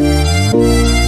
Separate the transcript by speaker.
Speaker 1: Música